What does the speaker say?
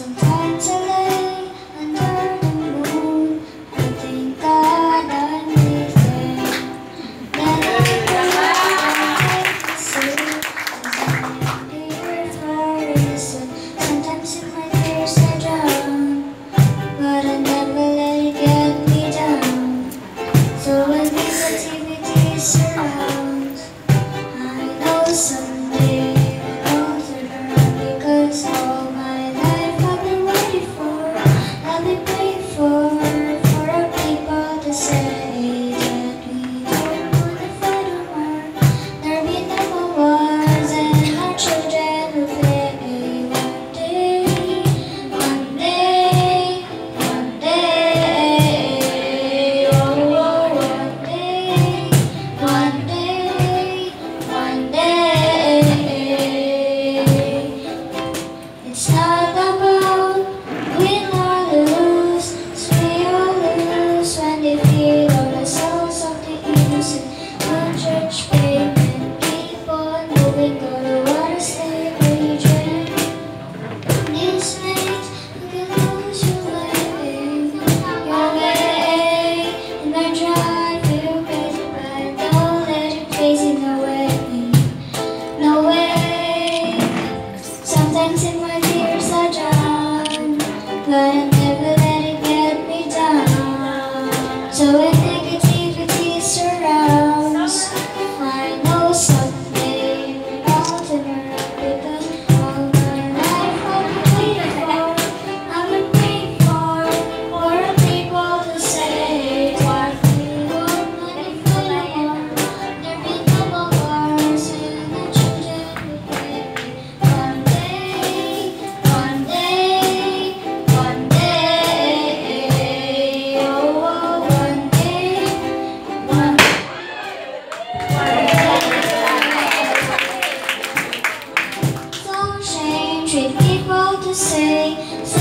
Sometimes Treat people to say.